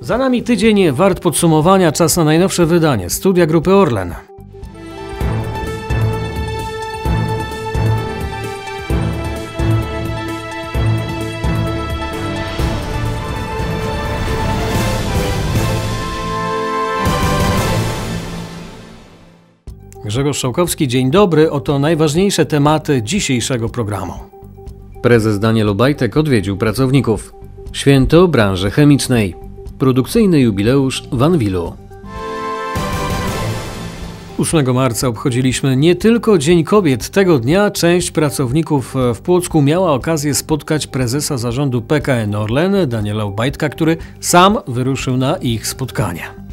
Za nami tydzień wart podsumowania, czas na najnowsze wydanie Studia Grupy Orlen. Grzegorz Szałkowski, dzień dobry. Oto najważniejsze tematy dzisiejszego programu. Prezes Daniel Obajtek odwiedził pracowników. Święto branży chemicznej. Produkcyjny jubileusz Wanwilu. 8 marca obchodziliśmy nie tylko Dzień Kobiet. Tego dnia część pracowników w Płocku miała okazję spotkać prezesa zarządu PKN Orlen, Daniela Obajtka, który sam wyruszył na ich spotkanie.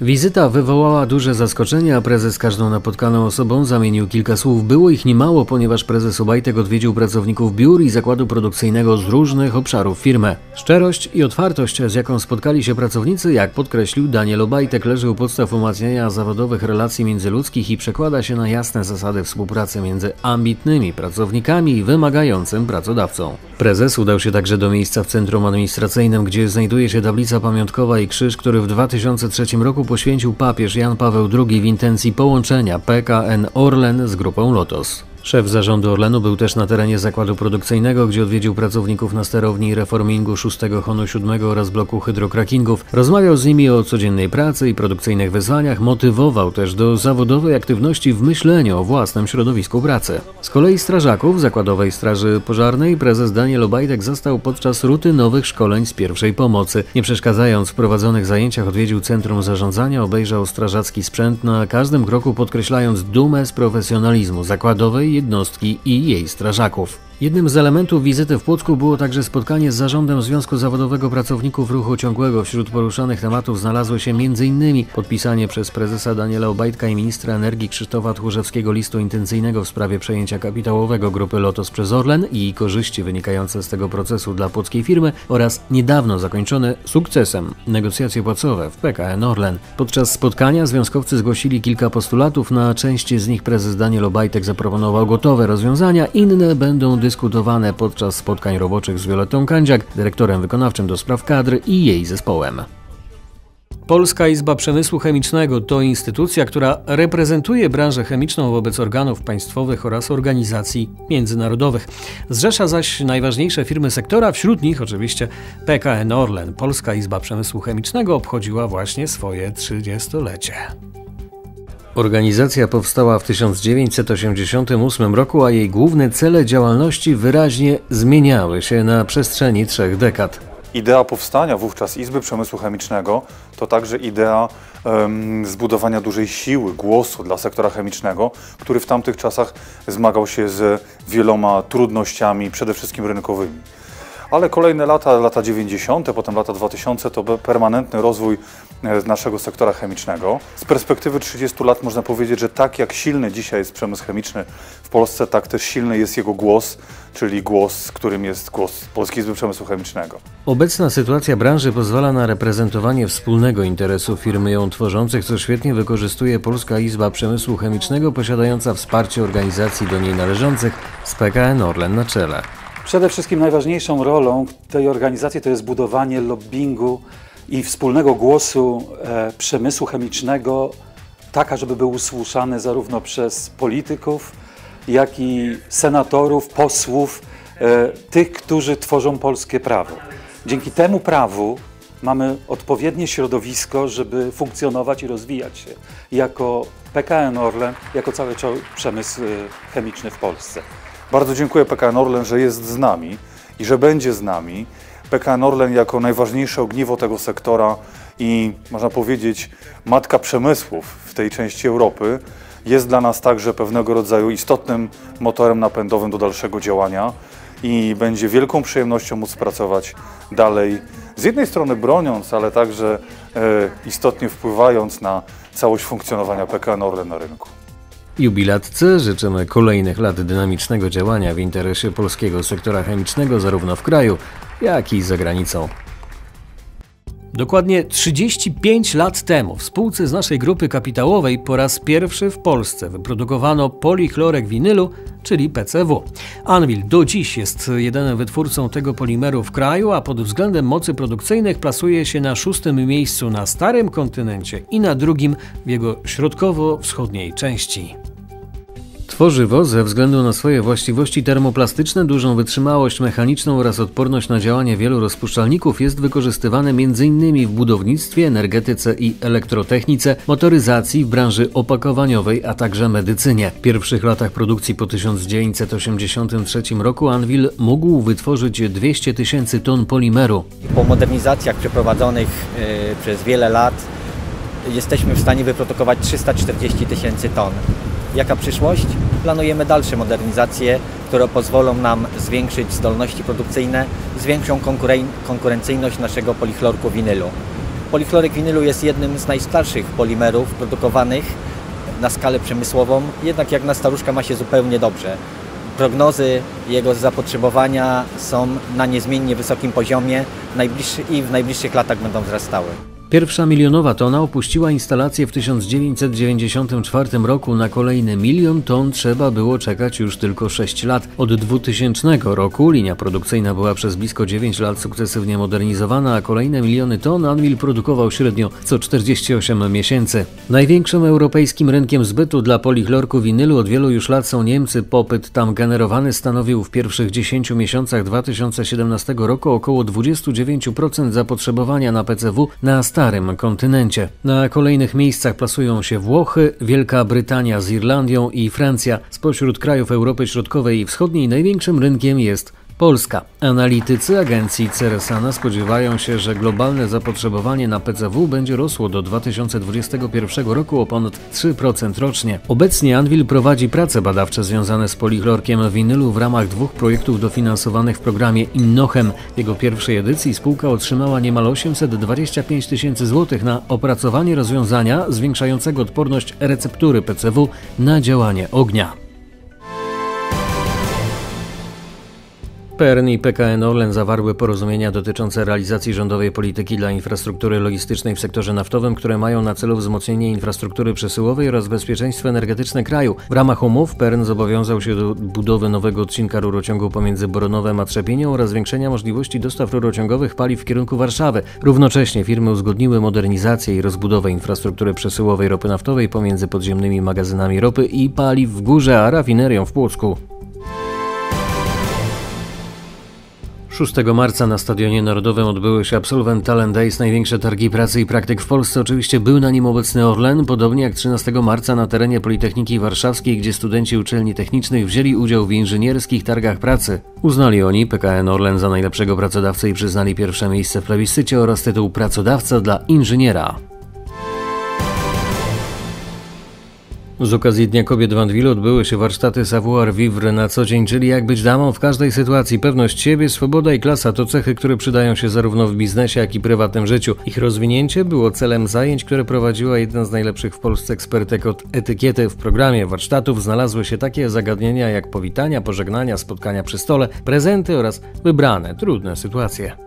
Wizyta wywołała duże zaskoczenie, a prezes każdą napotkaną osobą zamienił kilka słów. Było ich niemało, ponieważ prezes Obajtek odwiedził pracowników biur i zakładu produkcyjnego z różnych obszarów firmy. Szczerość i otwartość, z jaką spotkali się pracownicy, jak podkreślił Daniel Obajtek, leży u podstaw umacniania zawodowych relacji międzyludzkich i przekłada się na jasne zasady współpracy między ambitnymi pracownikami i wymagającym pracodawcą. Prezes udał się także do miejsca w centrum administracyjnym, gdzie znajduje się tablica pamiątkowa i krzyż, który w 2003 roku poświęcił papież Jan Paweł II w intencji połączenia PKN Orlen z grupą Lotos. Szef zarządu Orlenu był też na terenie zakładu produkcyjnego, gdzie odwiedził pracowników na sterowni reformingu 6 Honu 7 oraz bloku hydrokrakingów. Rozmawiał z nimi o codziennej pracy i produkcyjnych wyzwaniach, motywował też do zawodowej aktywności w myśleniu o własnym środowisku pracy. Z kolei strażaków Zakładowej Straży Pożarnej prezes Daniel Obajtek zastał podczas rutynowych szkoleń z pierwszej pomocy. Nie przeszkadzając w prowadzonych zajęciach odwiedził Centrum Zarządzania, obejrzał strażacki sprzęt na każdym kroku podkreślając dumę z profesjonalizmu zakładowej jednostki i jej strażaków. Jednym z elementów wizyty w Płocku było także spotkanie z zarządem Związku Zawodowego Pracowników Ruchu Ciągłego. Wśród poruszanych tematów znalazło się m.in. podpisanie przez prezesa Daniela Obajtka i ministra energii Krzysztofa Tchórzewskiego listu intencyjnego w sprawie przejęcia kapitałowego grupy Lotos przez Orlen i korzyści wynikające z tego procesu dla płockiej firmy oraz niedawno zakończone sukcesem negocjacje płacowe w PKN Orlen. Podczas spotkania związkowcy zgłosili kilka postulatów, na części z nich prezes Daniel Obajtek zaproponował gotowe rozwiązania, inne będą dyskutowane podczas spotkań roboczych z Violetą Kandziak, dyrektorem wykonawczym do spraw kadr i jej zespołem. Polska Izba Przemysłu Chemicznego to instytucja, która reprezentuje branżę chemiczną wobec organów państwowych oraz organizacji międzynarodowych. Zrzesza zaś najważniejsze firmy sektora, wśród nich oczywiście PKN Orlen. Polska Izba Przemysłu Chemicznego obchodziła właśnie swoje 30-lecie. Organizacja powstała w 1988 roku, a jej główne cele działalności wyraźnie zmieniały się na przestrzeni trzech dekad. Idea powstania wówczas Izby Przemysłu Chemicznego to także idea um, zbudowania dużej siły, głosu dla sektora chemicznego, który w tamtych czasach zmagał się z wieloma trudnościami, przede wszystkim rynkowymi ale kolejne lata, lata 90., potem lata 2000 to permanentny rozwój e, naszego sektora chemicznego. Z perspektywy 30 lat można powiedzieć, że tak jak silny dzisiaj jest przemysł chemiczny w Polsce, tak też silny jest jego głos, czyli głos, którym jest głos Polskiej Izby Przemysłu Chemicznego. Obecna sytuacja branży pozwala na reprezentowanie wspólnego interesu firmy ją tworzących, co świetnie wykorzystuje Polska Izba Przemysłu Chemicznego, posiadająca wsparcie organizacji do niej należących z PKN Orlen na czele. Przede wszystkim najważniejszą rolą tej organizacji to jest budowanie lobbingu i wspólnego głosu e, przemysłu chemicznego, taka, żeby był usłyszany zarówno przez polityków, jak i senatorów, posłów, e, tych, którzy tworzą polskie prawo. Dzięki temu prawu mamy odpowiednie środowisko, żeby funkcjonować i rozwijać się jako PKN Orlen, jako cały przemysł e, chemiczny w Polsce. Bardzo dziękuję PKN Orlen, że jest z nami i że będzie z nami. PKN Orlen jako najważniejsze ogniwo tego sektora i można powiedzieć matka przemysłów w tej części Europy jest dla nas także pewnego rodzaju istotnym motorem napędowym do dalszego działania i będzie wielką przyjemnością móc pracować dalej, z jednej strony broniąc, ale także e, istotnie wpływając na całość funkcjonowania PKN Orlen na rynku. Jubilatce życzymy kolejnych lat dynamicznego działania w interesie polskiego sektora chemicznego zarówno w kraju, jak i za granicą. Dokładnie 35 lat temu w spółce z naszej grupy kapitałowej po raz pierwszy w Polsce wyprodukowano polichlorek winylu, czyli PCW. Anvil do dziś jest jedynym wytwórcą tego polimeru w kraju, a pod względem mocy produkcyjnych plasuje się na szóstym miejscu na starym kontynencie i na drugim w jego środkowo-wschodniej części. Tworzywo ze względu na swoje właściwości termoplastyczne, dużą wytrzymałość mechaniczną oraz odporność na działanie wielu rozpuszczalników jest wykorzystywane m.in. w budownictwie, energetyce i elektrotechnice, motoryzacji, w branży opakowaniowej, a także medycynie. W pierwszych latach produkcji po 1983 roku Anvil mógł wytworzyć 200 tysięcy ton polimeru. Po modernizacjach przeprowadzonych yy, przez wiele lat jesteśmy w stanie wyprodukować 340 tysięcy ton. Jaka przyszłość? Planujemy dalsze modernizacje, które pozwolą nam zwiększyć zdolności produkcyjne, zwiększą konkurencyjność naszego polichlorku winylu. Polichlorek winylu jest jednym z najstarszych polimerów produkowanych na skalę przemysłową, jednak jak na staruszka ma się zupełnie dobrze. Prognozy jego zapotrzebowania są na niezmiennie wysokim poziomie i w najbliższych latach będą wzrastały. Pierwsza milionowa tona opuściła instalację w 1994 roku. Na kolejny milion ton trzeba było czekać już tylko 6 lat. Od 2000 roku linia produkcyjna była przez blisko 9 lat sukcesywnie modernizowana, a kolejne miliony ton Anvil produkował średnio co 48 miesięcy. Największym europejskim rynkiem zbytu dla polichlorku winylu od wielu już lat są Niemcy. Popyt tam generowany stanowił w pierwszych 10 miesiącach 2017 roku około 29% zapotrzebowania na PCW na starym kontynencie. Na kolejnych miejscach plasują się Włochy, Wielka Brytania z Irlandią i Francja. Spośród krajów Europy Środkowej i Wschodniej największym rynkiem jest Polska. Analitycy agencji Ceresana spodziewają się, że globalne zapotrzebowanie na PCW będzie rosło do 2021 roku o ponad 3% rocznie. Obecnie Anvil prowadzi prace badawcze związane z polichlorkiem winylu w ramach dwóch projektów dofinansowanych w programie Innochem. W jego pierwszej edycji spółka otrzymała niemal 825 tysięcy złotych na opracowanie rozwiązania zwiększającego odporność receptury PCW na działanie ognia. PRN i PKN Orlen zawarły porozumienia dotyczące realizacji rządowej polityki dla infrastruktury logistycznej w sektorze naftowym, które mają na celu wzmocnienie infrastruktury przesyłowej oraz bezpieczeństwo energetyczne kraju. W ramach umów PERN zobowiązał się do budowy nowego odcinka rurociągu pomiędzy Boronowem a Trzepienią oraz zwiększenia możliwości dostaw rurociągowych paliw w kierunku Warszawy. Równocześnie firmy uzgodniły modernizację i rozbudowę infrastruktury przesyłowej ropy naftowej pomiędzy podziemnymi magazynami ropy i paliw w Górze a rafinerią w Płocku. 6 marca na Stadionie Narodowym odbyły się Absolvent Talent Days, największe targi pracy i praktyk w Polsce. Oczywiście był na nim obecny Orlen, podobnie jak 13 marca na terenie Politechniki Warszawskiej, gdzie studenci uczelni technicznych wzięli udział w inżynierskich targach pracy. Uznali oni PKN Orlen za najlepszego pracodawcę i przyznali pierwsze miejsce w plebiscycie oraz tytuł Pracodawca dla inżyniera. Z okazji Dnia Kobiet w Anwilu odbyły się warsztaty savoir vivre na co dzień, czyli jak być damą w każdej sytuacji. Pewność siebie, swoboda i klasa to cechy, które przydają się zarówno w biznesie, jak i prywatnym życiu. Ich rozwinięcie było celem zajęć, które prowadziła jedna z najlepszych w Polsce ekspertek od etykiety. W programie warsztatów znalazły się takie zagadnienia jak powitania, pożegnania, spotkania przy stole, prezenty oraz wybrane, trudne sytuacje.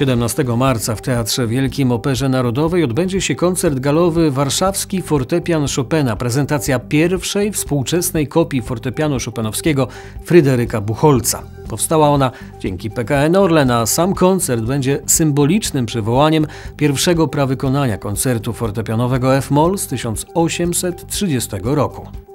17 marca w Teatrze Wielkim Operze Narodowej odbędzie się koncert galowy Warszawski Fortepian Chopina, prezentacja pierwszej współczesnej kopii fortepianu chopinowskiego Fryderyka Buchholca. Powstała ona dzięki PKN Orlen, a sam koncert będzie symbolicznym przywołaniem pierwszego prawykonania koncertu fortepianowego F-moll z 1830 roku.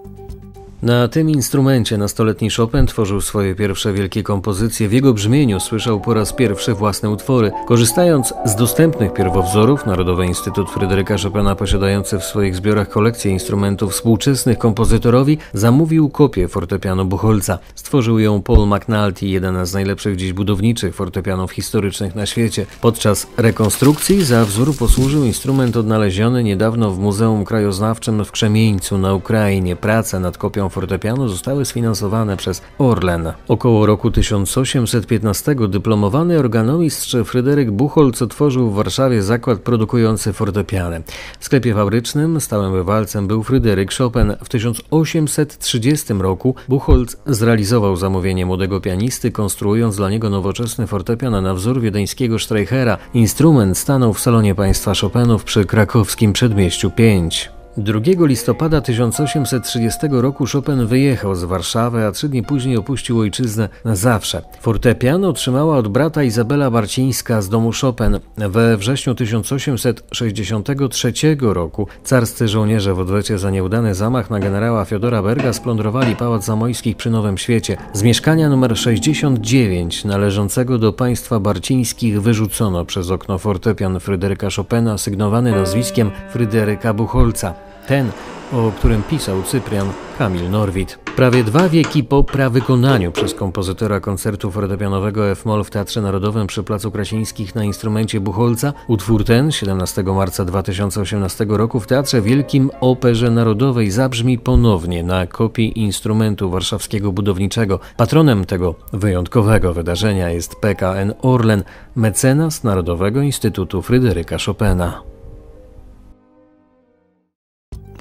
Na tym instrumencie nastoletni Chopin tworzył swoje pierwsze wielkie kompozycje. W jego brzmieniu słyszał po raz pierwszy własne utwory. Korzystając z dostępnych pierwowzorów, Narodowy Instytut Fryderyka Chopina, posiadający w swoich zbiorach kolekcję instrumentów współczesnych kompozytorowi, zamówił kopię fortepianu Buchholza. Stworzył ją Paul McNulty, jeden z najlepszych dziś budowniczych fortepianów historycznych na świecie. Podczas rekonstrukcji za wzór posłużył instrument odnaleziony niedawno w Muzeum Krajoznawczym w Krzemieńcu na Ukrainie. Prace nad kopią fortepianu zostały sfinansowane przez Orlen. Około roku 1815 dyplomowany organomistrz Fryderyk Buchholz otworzył w Warszawie zakład produkujący fortepiany. W sklepie fabrycznym stałym bywalcem był Fryderyk Chopin. W 1830 roku Buchholz zrealizował zamówienie młodego pianisty, konstruując dla niego nowoczesny fortepian na wzór wiedeńskiego Streichera. Instrument stanął w salonie państwa Chopinów przy krakowskim przedmieściu 5. 2 listopada 1830 roku Chopin wyjechał z Warszawy, a trzy dni później opuścił ojczyznę na zawsze. Fortepian otrzymała od brata Izabela Barcińska z domu Chopin. We wrześniu 1863 roku carscy żołnierze w odwecie za nieudany zamach na generała Fiodora Berga splądrowali Pałac Zamojskich przy Nowym Świecie. Z mieszkania numer 69 należącego do państwa Barcińskich wyrzucono przez okno fortepian Fryderyka Chopina sygnowany nazwiskiem Fryderyka Buchholca ten, o którym pisał Cyprian Kamil Norwid. Prawie dwa wieki po prawykonaniu przez kompozytora koncertu fortepianowego F-moll w Teatrze Narodowym przy Placu Krasińskich na instrumencie Buchholca, utwór ten 17 marca 2018 roku w Teatrze Wielkim Operze Narodowej zabrzmi ponownie na kopii instrumentu warszawskiego budowniczego. Patronem tego wyjątkowego wydarzenia jest PKN Orlen, mecenas Narodowego Instytutu Fryderyka Chopina.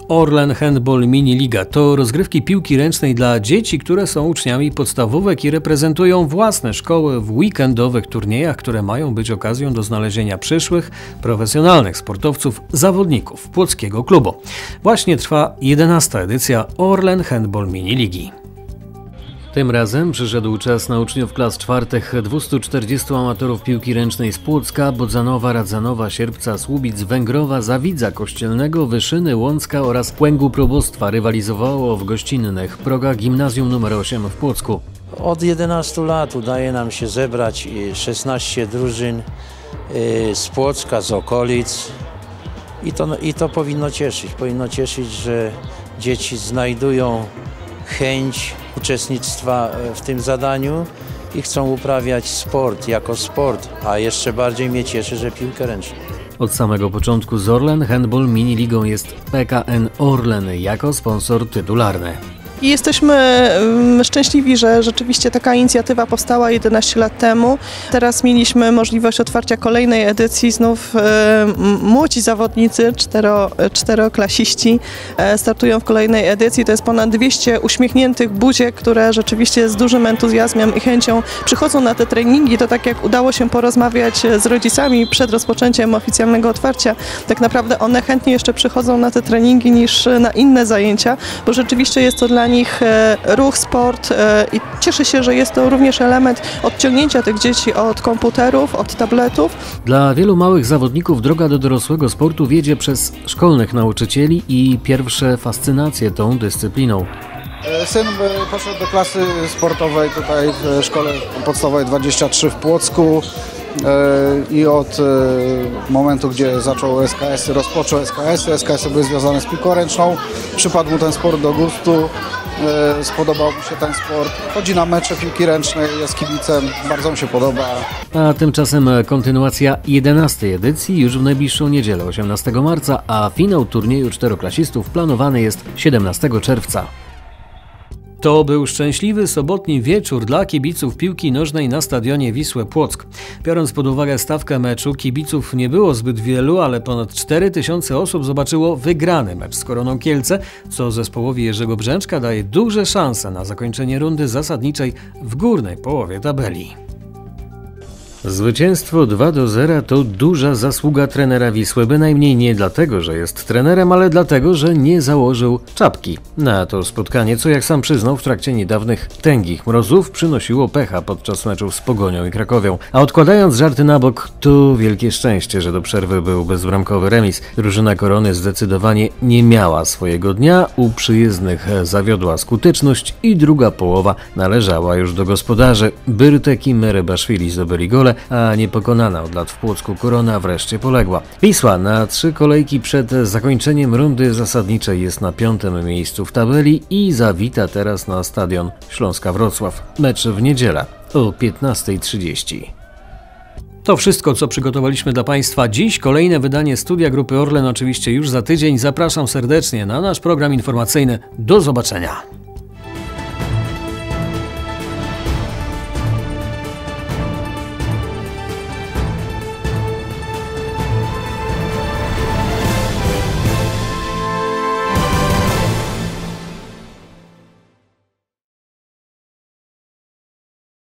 Orlen Handball Mini Liga to rozgrywki piłki ręcznej dla dzieci, które są uczniami podstawówek i reprezentują własne szkoły w weekendowych turniejach, które mają być okazją do znalezienia przyszłych, profesjonalnych sportowców, zawodników Płockiego Klubu. Właśnie trwa 11. edycja Orlen Handball Mini Ligi. Tym razem przyszedł czas na uczniów klas czwartych 240 amatorów piłki ręcznej z Płocka, Bodzanowa, Radzanowa, Sierpca, Słubic, Węgrowa, Zawidza Kościelnego, Wyszyny, Łącka oraz Płęgu Probostwa rywalizowało w gościnnych progach Gimnazjum nr 8 w Płocku. Od 11 lat udaje nam się zebrać 16 drużyn y, z Płocka, z okolic i to, i to powinno cieszyć. Powinno cieszyć, że dzieci znajdują chęć uczestnictwa e, w tym zadaniu i chcą uprawiać sport jako sport, a jeszcze bardziej mnie cieszy, że piłkę ręczną. Od samego początku z Orlen Handball Mini Ligą jest PKN Orlen jako sponsor tytularny. I jesteśmy szczęśliwi, że rzeczywiście taka inicjatywa powstała 11 lat temu. Teraz mieliśmy możliwość otwarcia kolejnej edycji. Znów młodzi zawodnicy, cztero, czteroklasiści e, startują w kolejnej edycji. To jest ponad 200 uśmiechniętych buziek, które rzeczywiście z dużym entuzjazmem i chęcią przychodzą na te treningi. To tak jak udało się porozmawiać z rodzicami przed rozpoczęciem oficjalnego otwarcia, tak naprawdę one chętnie jeszcze przychodzą na te treningi niż na inne zajęcia, bo rzeczywiście jest to dla nich nich e, ruch, sport e, i cieszę się, że jest to również element odciągnięcia tych dzieci od komputerów, od tabletów. Dla wielu małych zawodników droga do dorosłego sportu wiedzie przez szkolnych nauczycieli i pierwsze fascynacje tą dyscypliną. E, syn poszedł do klasy sportowej tutaj w szkole podstawowej 23 w Płocku i od momentu, gdzie zaczął SKS, rozpoczął SKS, SKS były związane z piłką ręczną, przypadł mu ten sport do gustu, spodobał mu się ten sport. Chodzi na mecze piłki ręcznej, jest kibicem, bardzo mu się podoba. A tymczasem kontynuacja 11 edycji już w najbliższą niedzielę 18 marca, a finał turnieju czteroklasistów planowany jest 17 czerwca. To był szczęśliwy sobotni wieczór dla kibiców piłki nożnej na stadionie Wisłę Płock. Biorąc pod uwagę stawkę meczu, kibiców nie było zbyt wielu, ale ponad 4000 osób zobaczyło wygrany mecz z Koroną Kielce, co zespołowi Jerzego Brzęczka daje duże szanse na zakończenie rundy zasadniczej w górnej połowie tabeli. Zwycięstwo 2 do 0 to duża zasługa trenera Wisły, bynajmniej nie dlatego, że jest trenerem, ale dlatego, że nie założył czapki. Na to spotkanie, co jak sam przyznał w trakcie niedawnych tęgich mrozów, przynosiło pecha podczas meczów z Pogonią i Krakowią. A odkładając żarty na bok, to wielkie szczęście, że do przerwy był bezbramkowy remis. Drużyna Korony zdecydowanie nie miała swojego dnia, u przyjezdnych zawiodła skuteczność i druga połowa należała już do gospodarzy. Byrtek i Merebaszwili zdobyli gole, a niepokonana od lat w Płocku Korona wreszcie poległa. Wisła na trzy kolejki przed zakończeniem rundy zasadniczej jest na piątym miejscu w tabeli i zawita teraz na stadion Śląska Wrocław. Mecz w niedzielę o 15.30. To wszystko, co przygotowaliśmy dla Państwa dziś. Kolejne wydanie studia Grupy Orlen oczywiście już za tydzień. Zapraszam serdecznie na nasz program informacyjny. Do zobaczenia.